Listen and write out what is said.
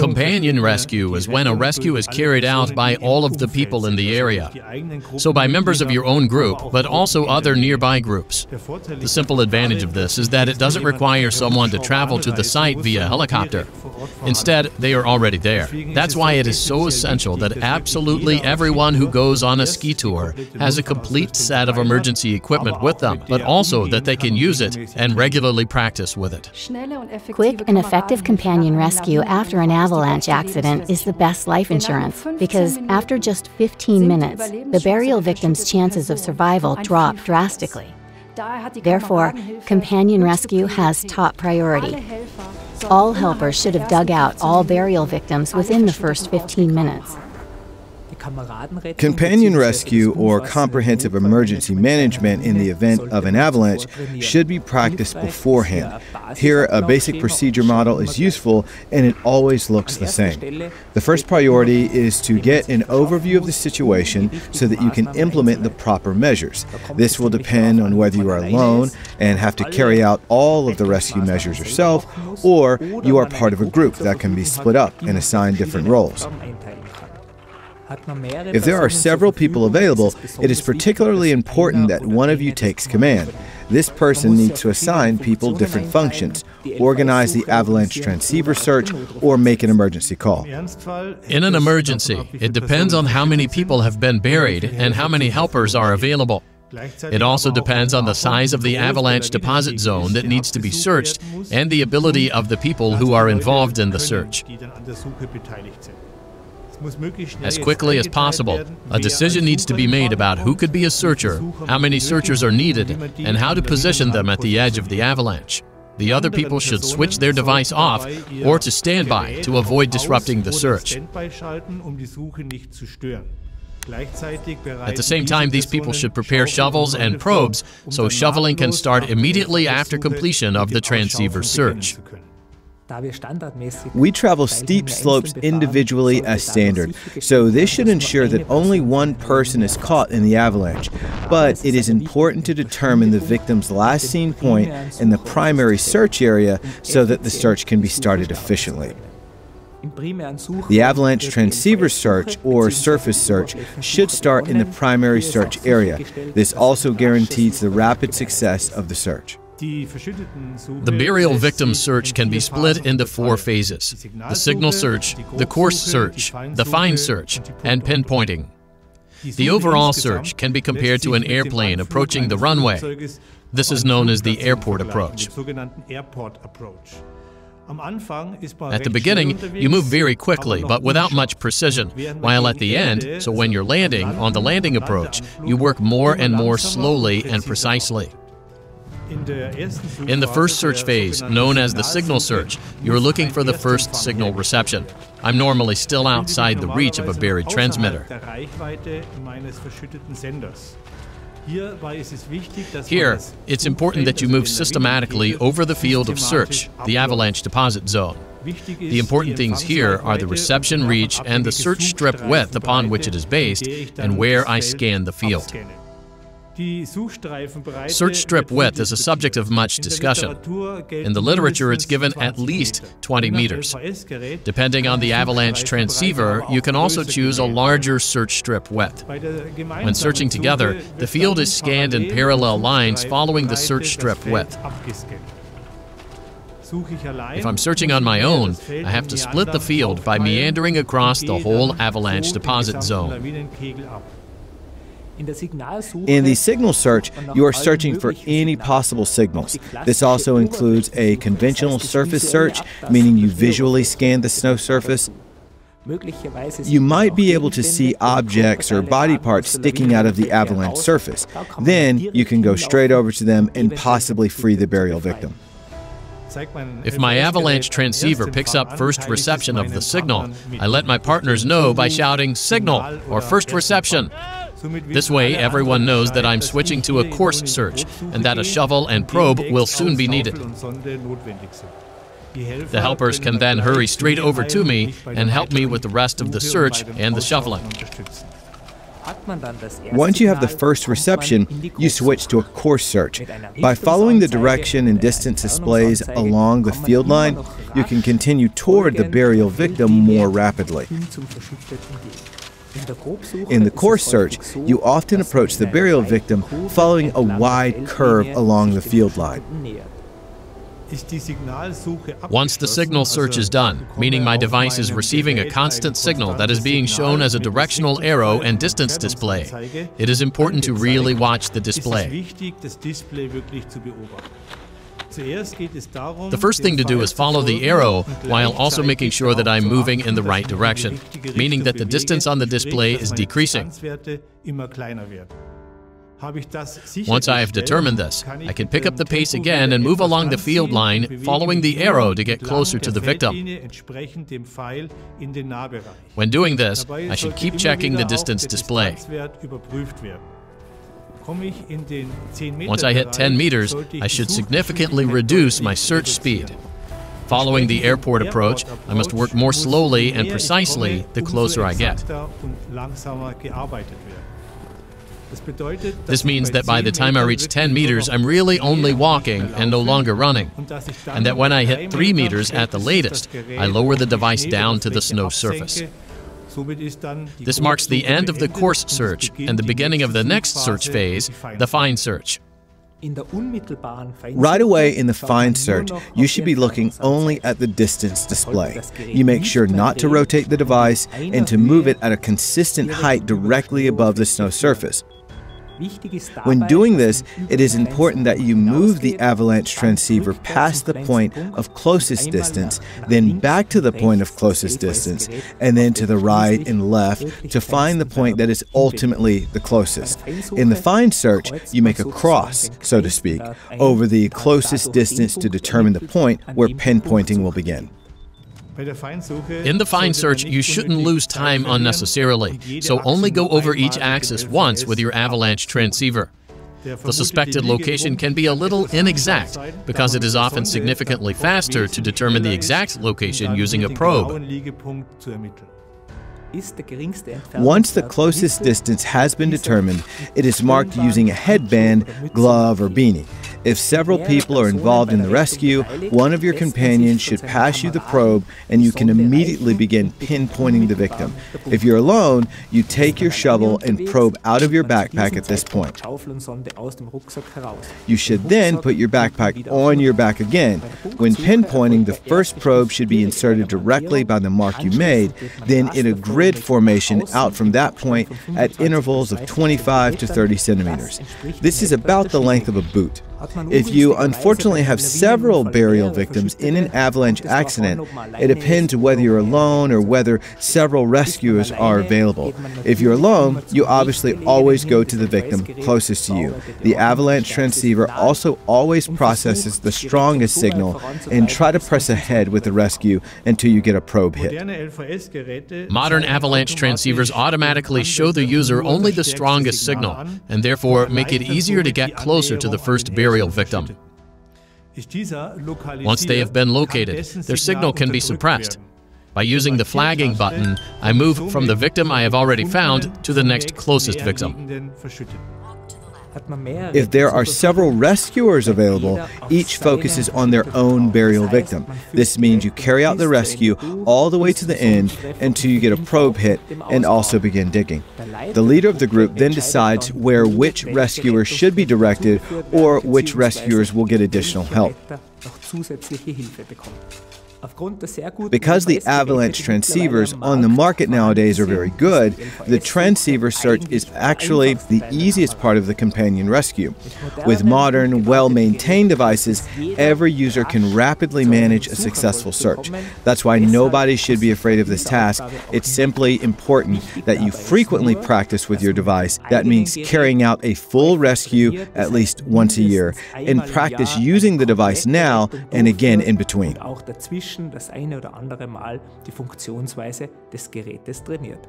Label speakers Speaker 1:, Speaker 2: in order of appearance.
Speaker 1: Companion rescue is when a rescue is carried out by all of the people in the area. So by members of your own group, but also other nearby groups. The simple advantage of this is that it doesn't require someone to travel to the site via helicopter. Instead, they are already there. That's why it is so essential that absolutely everyone who goes on a ski tour has a complete set of emergency equipment with them, but also that they can use it and regularly practice with it.
Speaker 2: Quick and effective companion rescue after an avalanche accident is the best life insurance because after just 15 minutes, the burial victim's chances of survival drop drastically. Therefore, companion rescue has top priority. All helpers should have dug out all burial victims within the first 15 minutes.
Speaker 3: Companion rescue or comprehensive emergency management in the event of an avalanche should be practiced beforehand. Here, a basic procedure model is useful and it always looks the same. The first priority is to get an overview of the situation so that you can implement the proper measures. This will depend on whether you are alone and have to carry out all of the rescue measures yourself, or you are part of a group that can be split up and assigned different roles. If there are several people available, it is particularly important that one of you takes command. This person needs to assign people different functions, organize the avalanche transceiver search, or make an emergency call.
Speaker 1: In an emergency, it depends on how many people have been buried and how many helpers are available. It also depends on the size of the avalanche deposit zone that needs to be searched and the ability of the people who are involved in the search. As quickly as possible, a decision needs to be made about who could be a searcher, how many searchers are needed, and how to position them at the edge of the avalanche. The other people should switch their device off or to standby to avoid disrupting the search. At the same time, these people should prepare shovels and probes so shoveling can start immediately after completion of the transceiver search.
Speaker 3: We travel steep slopes individually as standard, so this should ensure that only one person is caught in the avalanche. But it is important to determine the victim's last seen point in the primary search area so that the search can be started efficiently. The avalanche transceiver search or surface search should start in the primary search area. This also guarantees the rapid success of the search.
Speaker 1: The burial victim search can be split into four phases the signal search, the coarse search, the fine search, and pinpointing. The overall search can be compared to an airplane approaching the runway. This is known as the airport approach. At the beginning, you move very quickly, but without much precision, while at the end, so when you're landing, on the landing approach, you work more and more slowly and precisely. In the first search phase, known as the signal search, you're looking for the first signal reception. I'm normally still outside the reach of a buried transmitter. Here, it's important that you move systematically over the field of search, the avalanche deposit zone. The important things here are the reception reach and the search strip width upon which it is based, and where I scan the field. Search strip width is a subject of much discussion. In the literature, it's given at least 20 meters. Depending on the avalanche transceiver, you can also choose a larger search strip width. When searching together, the field is scanned in parallel lines following the search strip width. If I'm searching on my own, I have to split the field by meandering across the whole avalanche deposit zone.
Speaker 3: In the signal search, you are searching for any possible signals. This also includes a conventional surface search, meaning you visually scan the snow surface. You might be able to see objects or body parts sticking out of the avalanche surface. Then you can go straight over to them and possibly free the burial victim.
Speaker 1: If my avalanche transceiver picks up first reception of the signal, I let my partners know by shouting signal or first reception. This way, everyone knows that I'm switching to a coarse search and that a shovel and probe will soon be needed. The helpers can then hurry straight over to me and help me with the rest of the search and the shoveling.
Speaker 3: Once you have the first reception, you switch to a coarse search. By following the direction and distance displays along the field line, you can continue toward the burial victim more rapidly. In the coarse search, you often approach the burial victim following a wide curve along the field line.
Speaker 1: Once the signal search is done, meaning my device is receiving a constant signal that is being shown as a directional arrow and distance display, it is important to really watch the display. The first thing to do is follow the arrow while also making sure that I'm moving in the right direction, meaning that the distance on the display is decreasing. Once I have determined this, I can pick up the pace again and move along the field line, following the arrow to get closer to the victim. When doing this, I should keep checking the distance display. Once I hit 10 meters, I should significantly reduce my search speed. Following the airport approach, I must work more slowly and precisely the closer I get. This means that by the time I reach 10 meters, I'm really only walking and no longer running. And that when I hit 3 meters at the latest, I lower the device down to the snow surface. This marks the end of the coarse search and the beginning of the next search phase, the fine search.
Speaker 3: Right away in the fine search, you should be looking only at the distance display. You make sure not to rotate the device and to move it at a consistent height directly above the snow surface. When doing this, it is important that you move the avalanche transceiver past the point of closest distance, then back to the point of closest distance, and then to the right and left to find the point that is ultimately the closest. In the fine search, you make a cross, so to speak, over the closest distance to determine the point where pinpointing will begin.
Speaker 1: In the fine search, you shouldn't lose time unnecessarily, so only go over each axis once with your avalanche transceiver. The suspected location can be a little inexact because it is often significantly faster to determine the exact location using a probe.
Speaker 3: Once the closest distance has been determined, it is marked using a headband, glove, or beanie. If several people are involved in the rescue, one of your companions should pass you the probe and you can immediately begin pinpointing the victim. If you're alone, you take your shovel and probe out of your backpack at this point. You should then put your backpack on your back again. When pinpointing, the first probe should be inserted directly by the mark you made, then in a grid formation out from that point at intervals of 25 to 30 centimeters. This is about the length of a boot. If you unfortunately have several burial victims in an avalanche accident, it depends whether you're alone or whether several rescuers are available. If you're alone, you obviously always go to the victim closest to you. The avalanche transceiver also always processes the strongest signal and try to press ahead with the rescue until you get a probe hit.
Speaker 1: Modern avalanche transceivers automatically show the user only the strongest signal and therefore make it easier to get closer to the first burial burial victim. Once they have been located, their signal can be suppressed. By using the flagging button, I move from the victim I have already found to the next closest victim.
Speaker 3: If there are several rescuers available, each focuses on their own burial victim. This means you carry out the rescue all the way to the end until you get a probe hit and also begin digging. The leader of the group then decides where which rescuer should be directed or which rescuers will get additional help. Because the avalanche transceivers on the market nowadays are very good, the transceiver search is actually the easiest part of the companion rescue. With modern, well maintained devices, every user can rapidly manage a successful search. That's why nobody should be afraid of this task. It's simply important that you frequently practice with your device. That means carrying out a full rescue at least once a year, and practice using the device now and again in between.
Speaker 4: Das eine oder andere Mal die Funktionsweise des Gerätes trainiert.